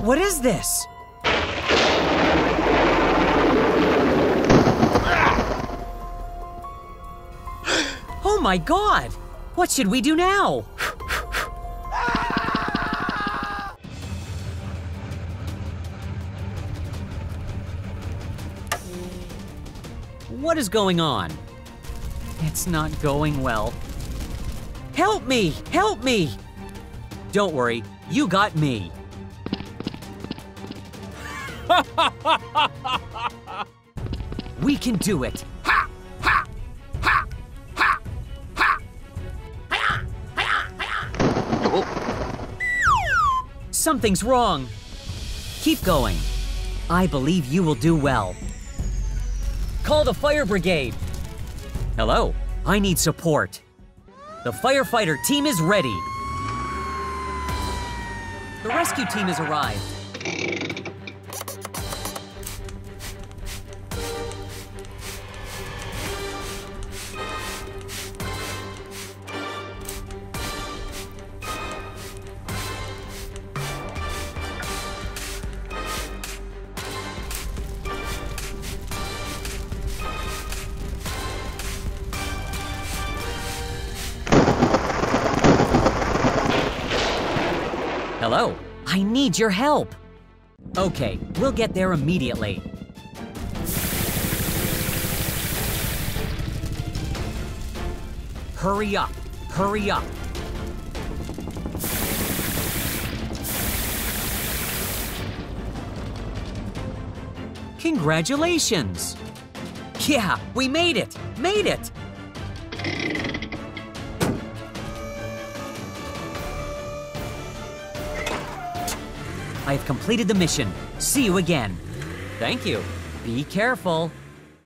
What is this? Oh my god! What should we do now? What is going on? It's not going well. Help me! Help me! Don't worry, you got me. We can do it. Oh. Something's wrong. Keep going. I believe you will do well. Call the fire brigade. Hello, I need support. The firefighter team is ready. The rescue team has arrived. Hello, I need your help. Okay, we'll get there immediately. Hurry up, hurry up. Congratulations! Yeah, we made it! Made it! I have completed the mission. See you again. Thank you. Be careful.